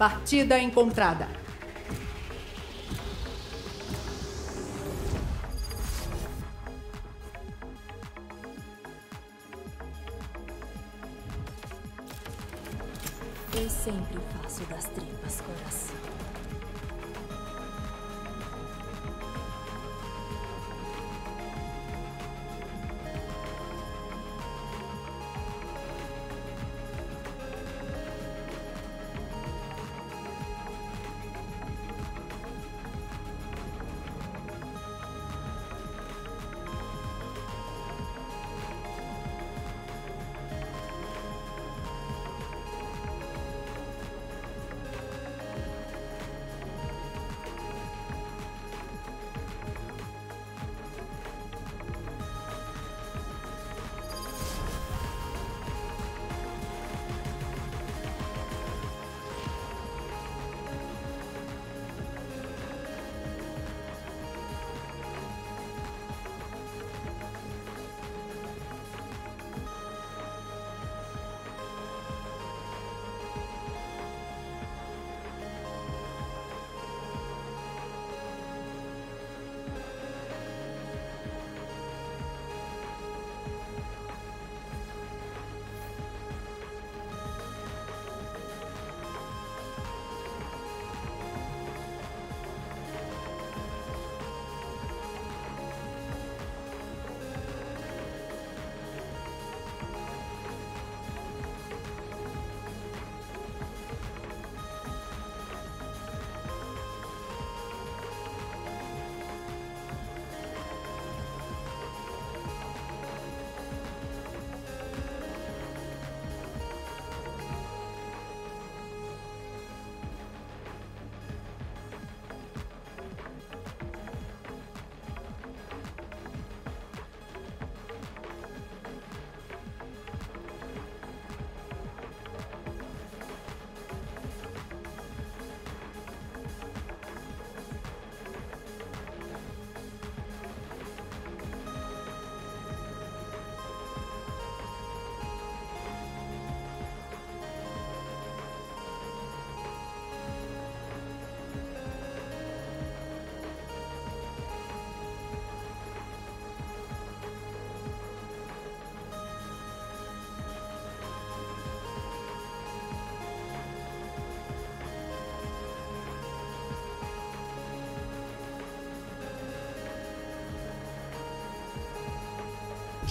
Partida encontrada. Eu sempre faço das tripas coração.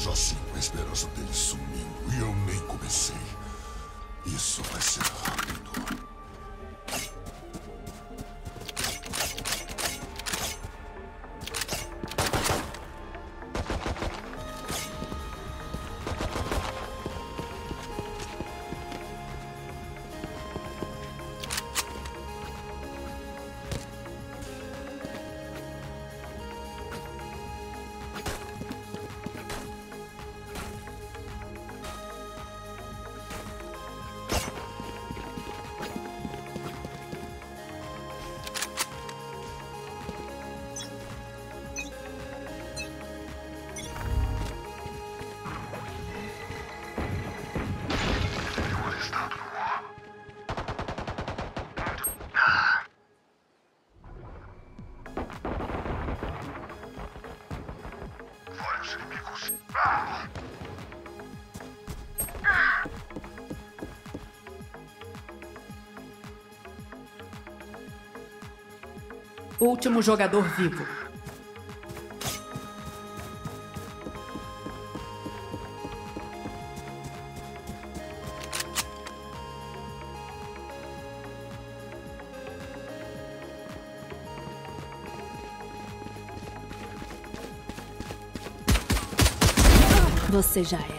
Já sinto a esperança dele sumindo e eu nem comecei. Isso vai ser Último jogador vivo. Você já era.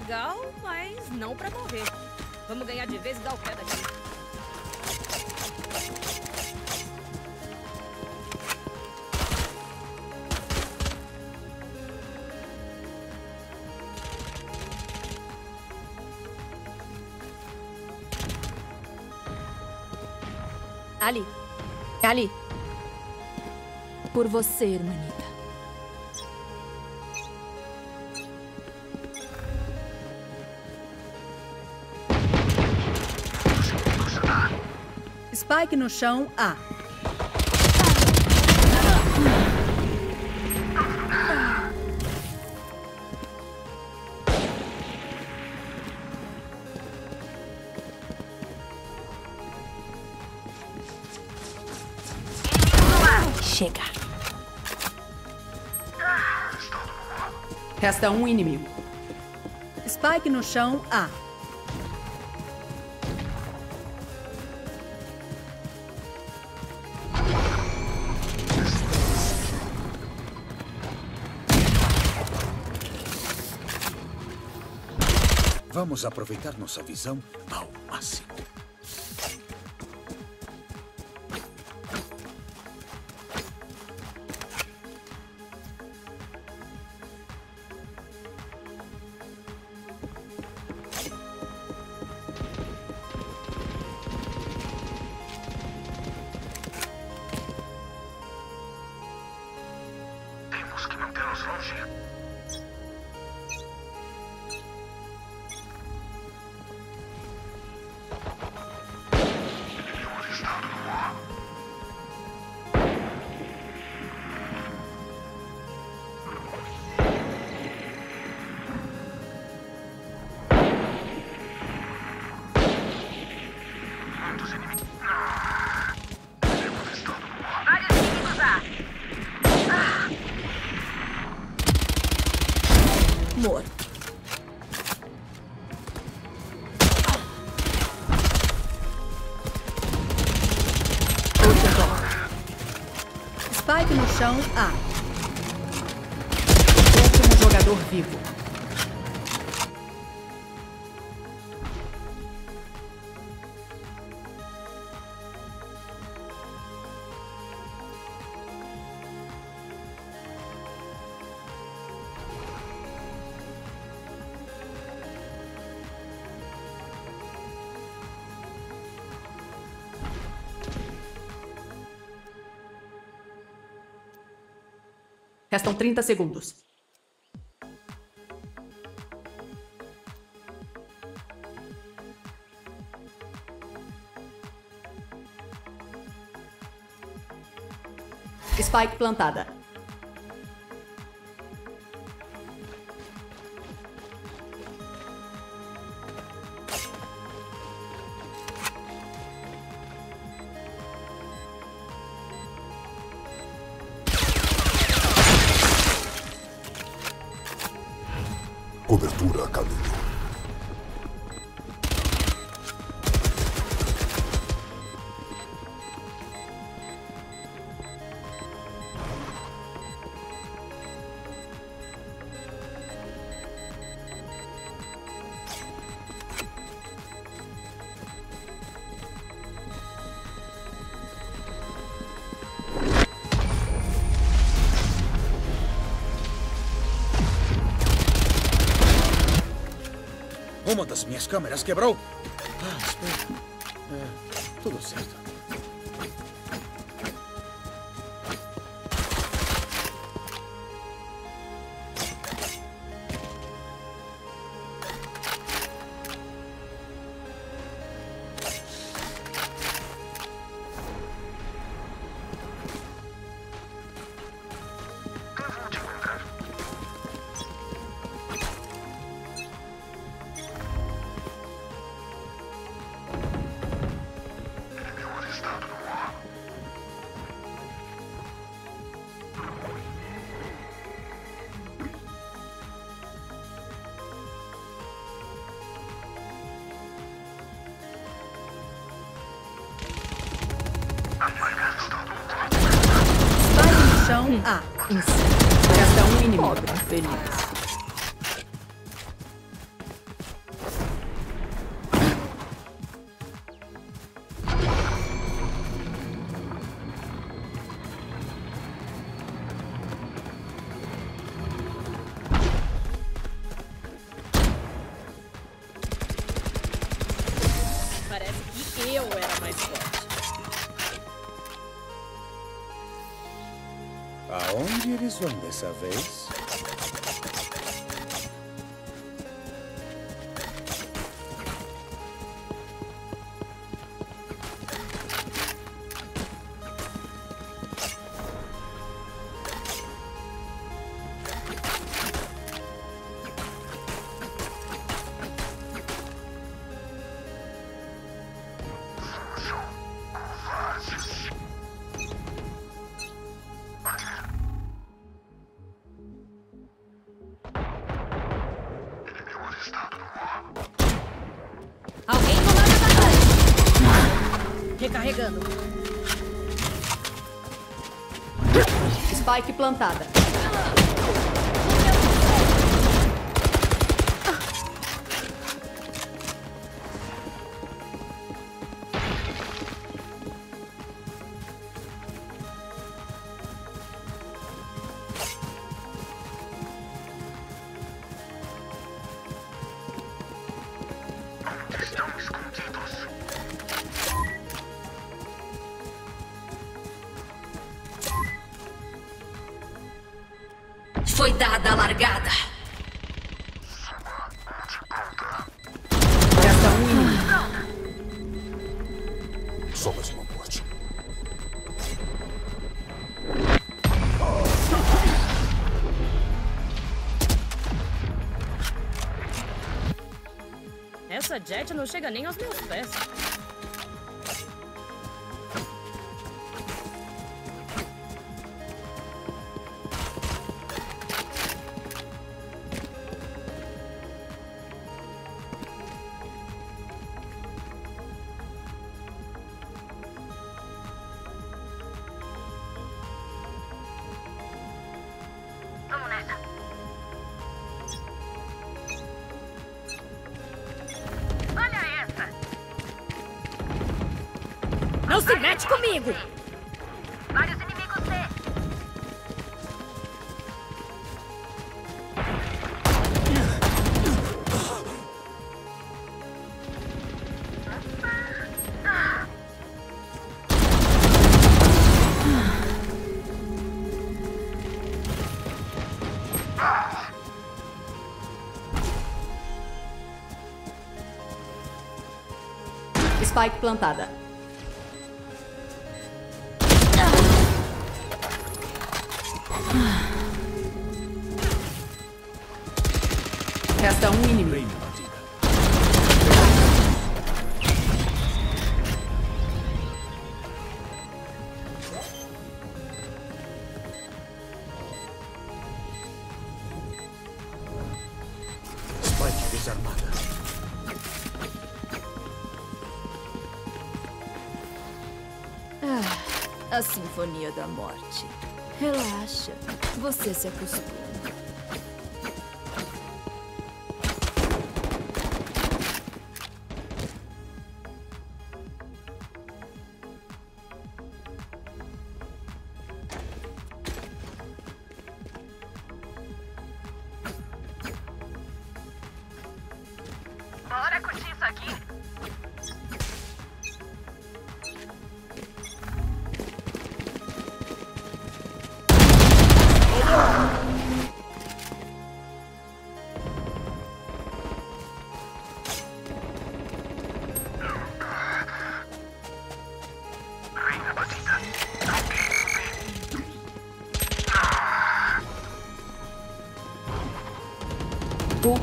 Legal, mas não pra morrer. Vamos ganhar de vez e dar o pé daqui. Ali. Ali. Por você, hermanita. Spike no chão, A. Chega. Resta um inimigo. Spike no chão, A. Vamos aproveitar nossa visão ao máximo. Morto. Spike no chão, A. Último jogador vivo. Restam 30 segundos. Spike plantada. Cobertura a caminho. Uma das minhas Beleza. Aonde eles vão dessa vez? Spike plantada. Não chega nem aos meus pés. Spike plantada. Resta um inimigo. Da Morte. Relaxa, você se acostuma.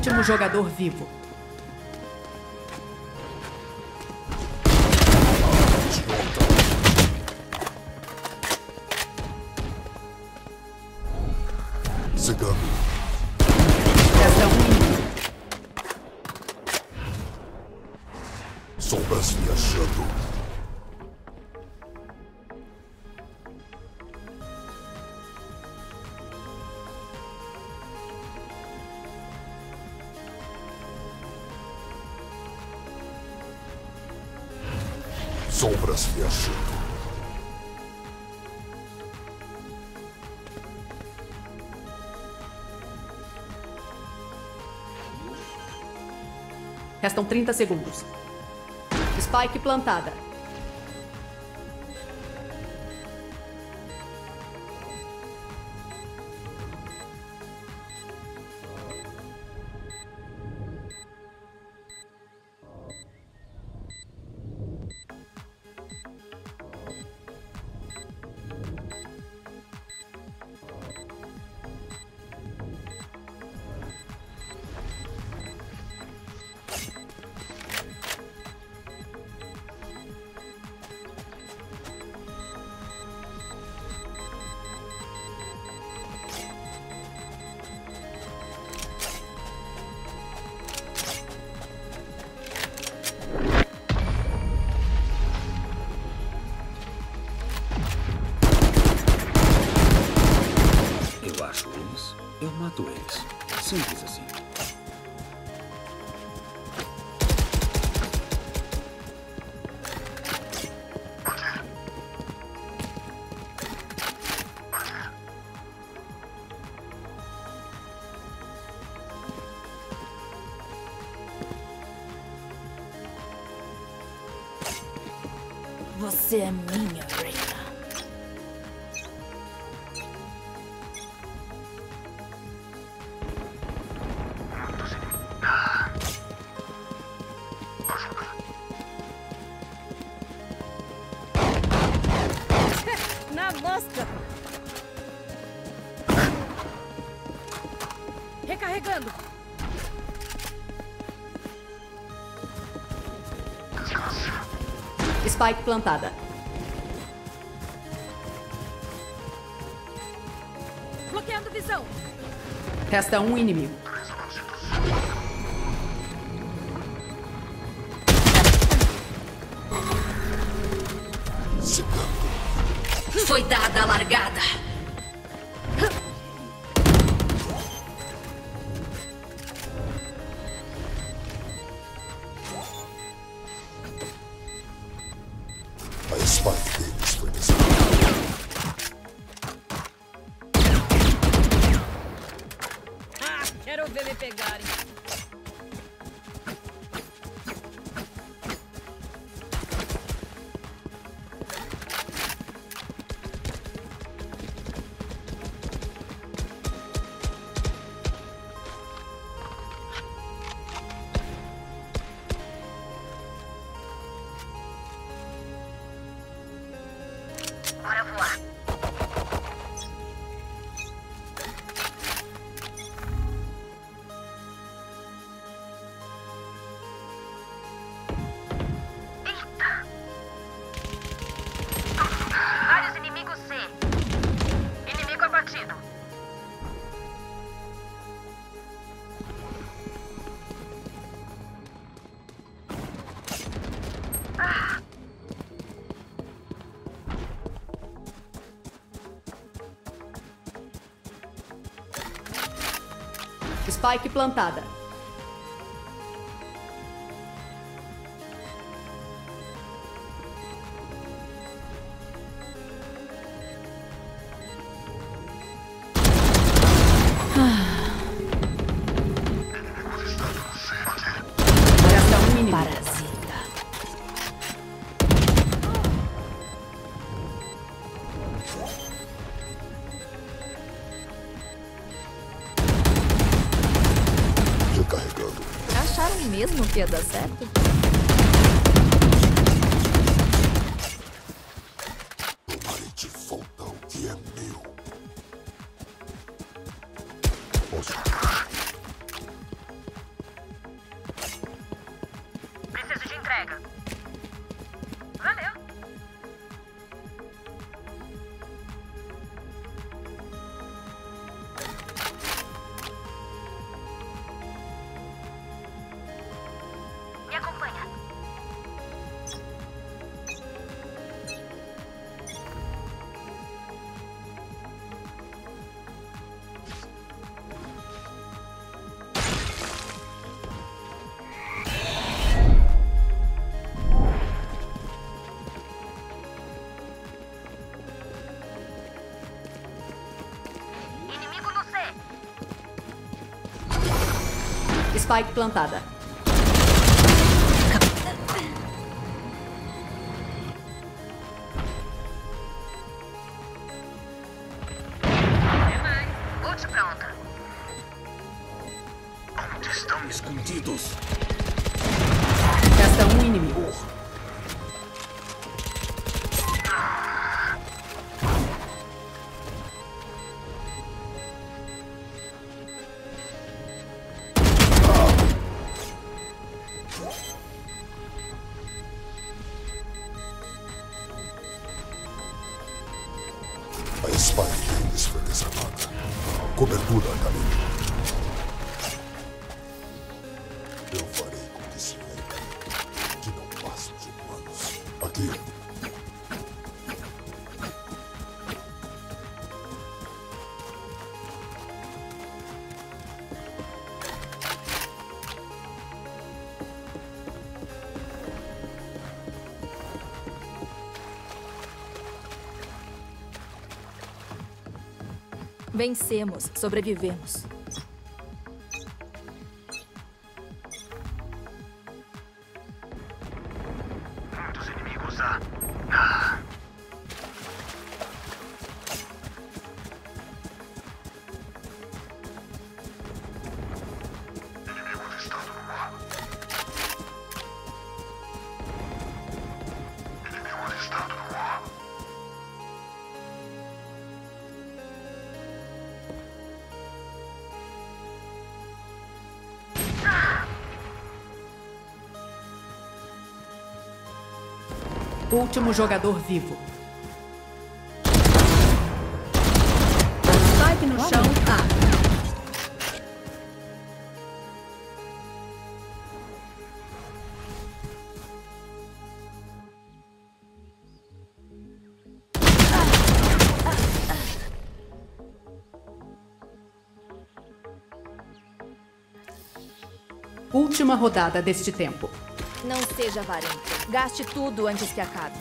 Último jogador vivo. Restam 30 segundos. Spike plantada. Você é minha, Reina. Na mosca! Recarregando! Spike plantada. Resta um inimigo. Foi dada a largada. A espada Spike plantada. dar certo? Spike plantada. astfel de savana, cobertura ta. Vencemos, sobrevivemos. Último jogador vivo. Spike no chão. A. Última rodada deste tempo. Não seja avarento. Gaste tudo antes que acabe.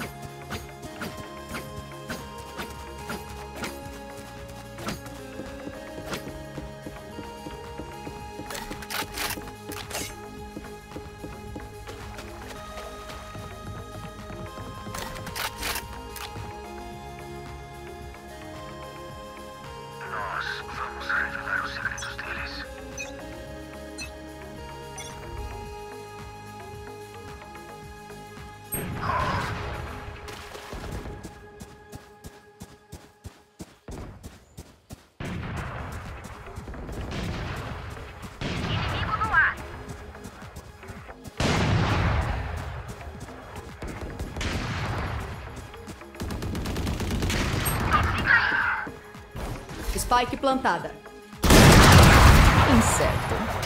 Spike plantada. Incerto.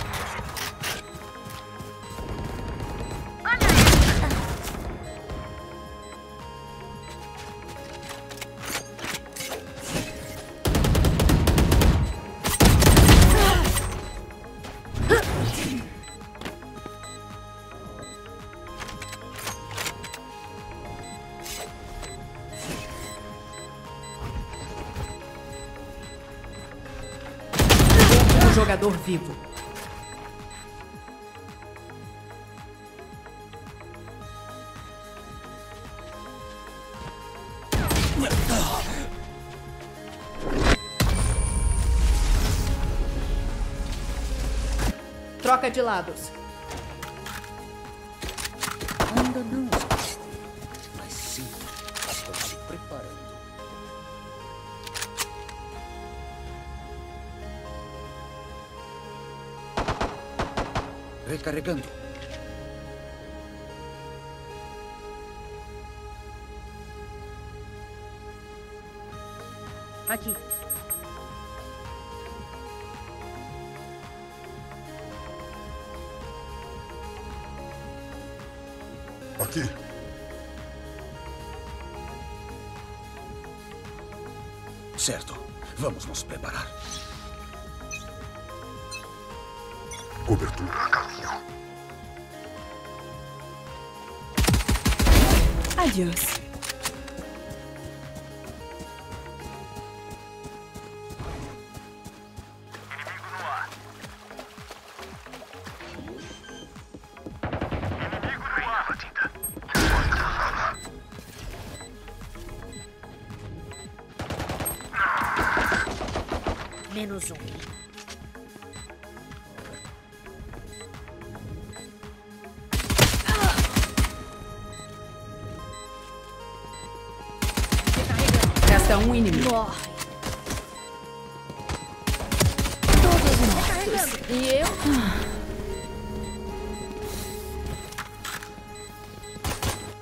Vivo. Troca de lados. Ainda não. Mas sim, estão se preparando. Recarregando. Aqui. Aqui. Certo. Vamos nos Adios. Um inimigo. Morre. Todos mortos. E eu?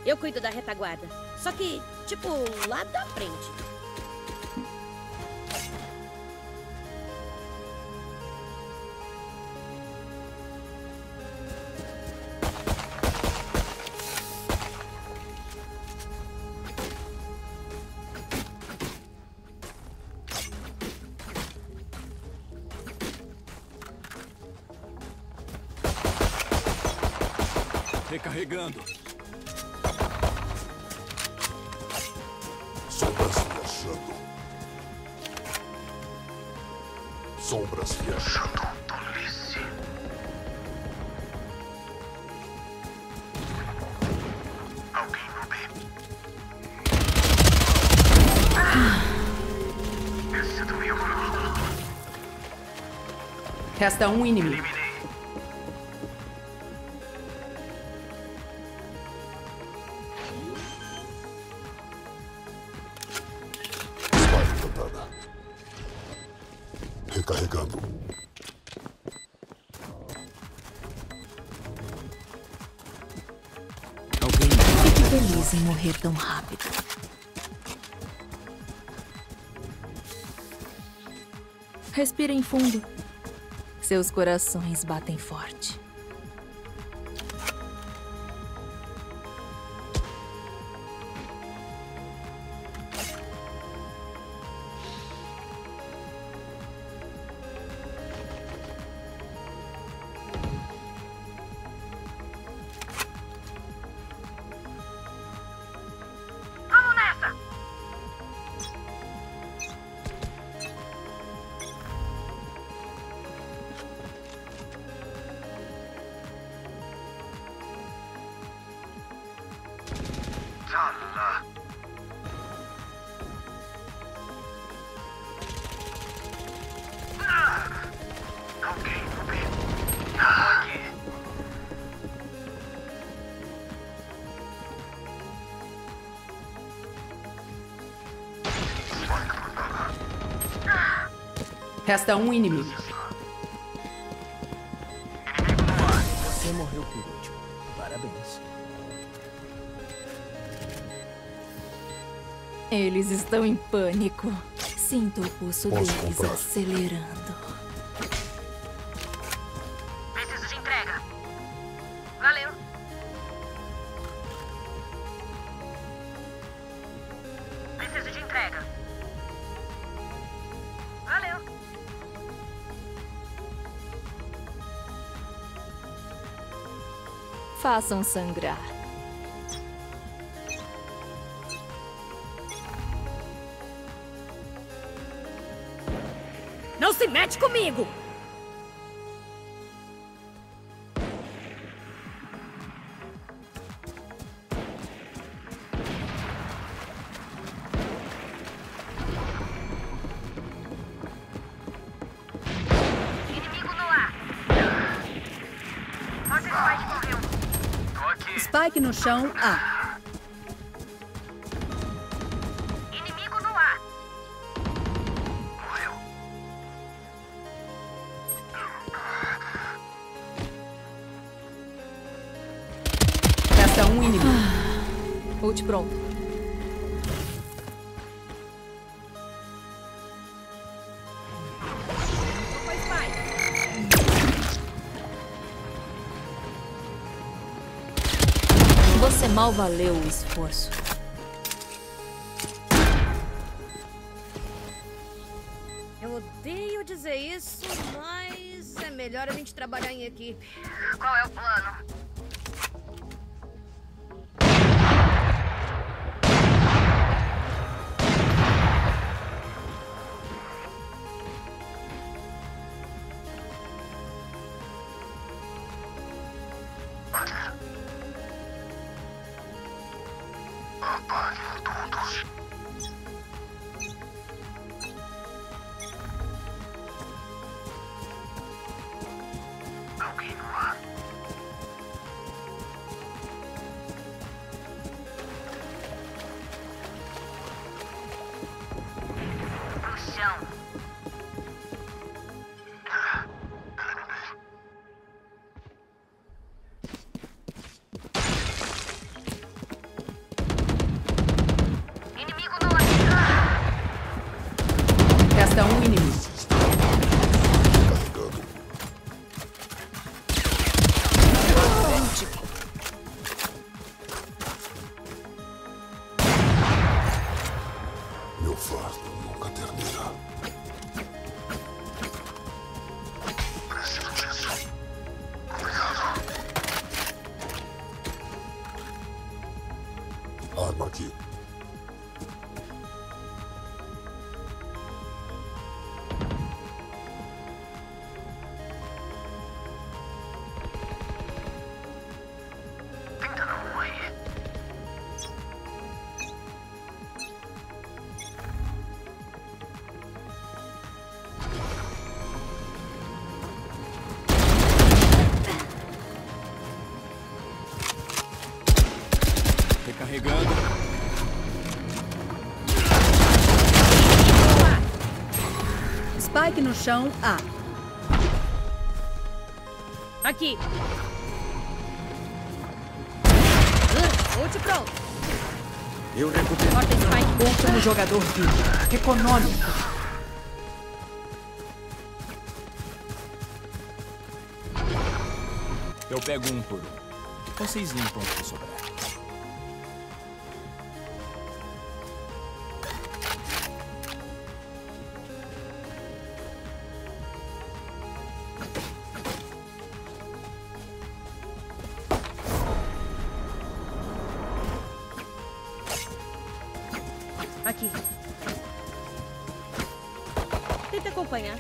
Eu cuido da retaguarda. Só que, tipo, lá da frente. Resta um inimigo. Recarregando. Fique feliz em morrer tão rápido. Respirem fundo. Seus corações batem forte. Tala. Ah! Alguém. Aqui. Resta um inimigo. Eles estão em pânico. Sinto o pulso Posso deles comprar. acelerando. Preciso de entrega. Valeu. Preciso de entrega. Valeu. Façam sangrar. Não se mete comigo! Inimigo no ar. Forte Spike morreu. Tô aqui. Spike no chão, A. Ult pronto. Você mal valeu o esforço. Eu odeio dizer isso, mas é melhor a gente trabalhar em equipe. Qual é o plano? Spike no chão, A. Aqui. Uh, ult pronto. Eu recupero. Corta Spike. Último jogador vivo. Econômico. Eu pego um por um. Vocês limpam o que sobrar. Acompanhar.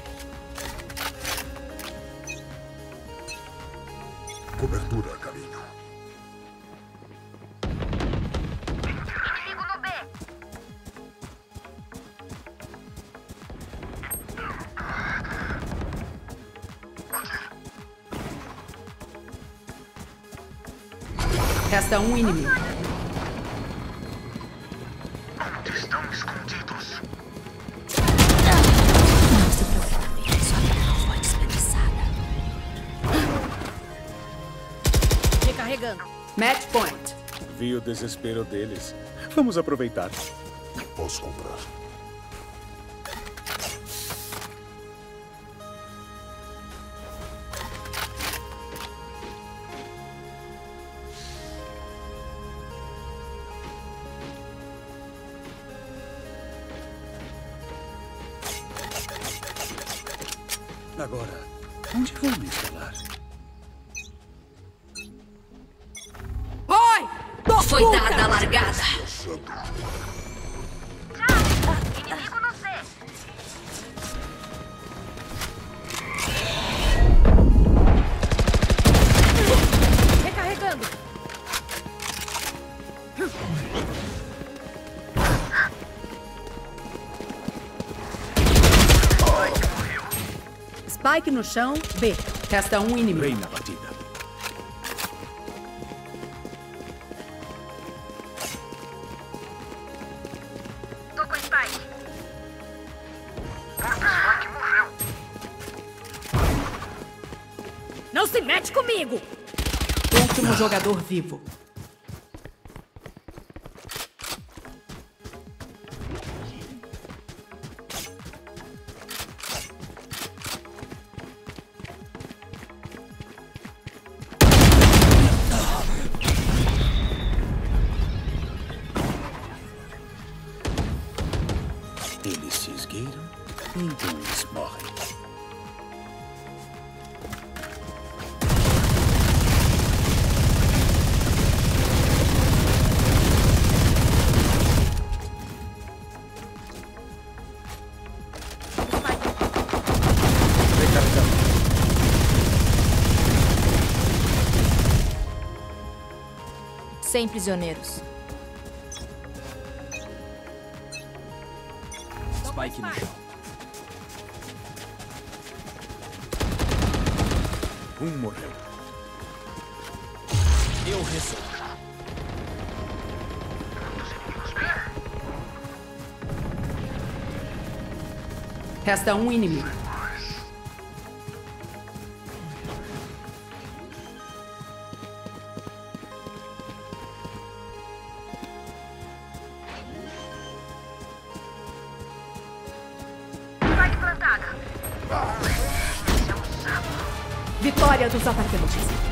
Cobertura a caminho. Inimigo no B. Resta um inimigo. O desespero deles. Vamos aproveitar. Posso comprar. Agora, onde vou me Spike no chão, B. Resta um inimigo. Bem na batida. Tô com Spike. Spike morreu. Não se mete comigo. Último jogador vivo. Tem prisioneiros. Spike no chão. Um morreu. Eu resolvo. Resta um inimigo. Vitória dos atacantes.